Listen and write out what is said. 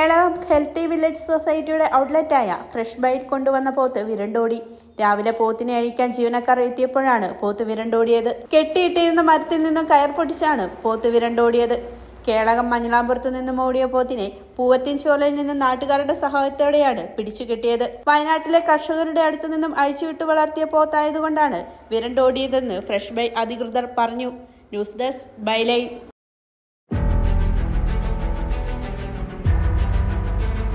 Kelakam healthy village സൊസൈറ്റിയുടെ ഔട്ട്ലെറ്റായ fresh byte കൊണ്ടുവന്ന പോത്ത് വിരണ്ടോടി. രാവിലെ പോത്തിനെ അഴിക്കാൻ ജീവനക്കാർ എത്തിയപ്പോഴാണ് പോത്ത് വിരണ്ടോടിയത്. കെട്ടിയിട്ടിരുന്ന മരത്തിൽ നിന്നും കയർ പൊട്ടിച്ചാണ് പോത്ത് വിരണ്ടോടിയത്. കേളകം മഞ്ഞളാമ്പുറത്തു നിന്നും ഓടിയ പോത്തിനെ പൂവത്തിൻ ചോലയിൽ നിന്ന് നാട്ടുകാരുടെ സഹായത്തോടെയാണ് പിടിച്ചു കെട്ടിയത്. വയനാട്ടിലെ കർഷകരുടെ അടുത്തു നിന്നും അഴിച്ചുവിട്ട് വളർത്തിയ പോത്തായതുകൊണ്ടാണ് വിരണ്ടോടിയതെന്ന് ഫ്രഷ് ബൈ അധികൃതർ പറഞ്ഞു. News desk ബൈലൈ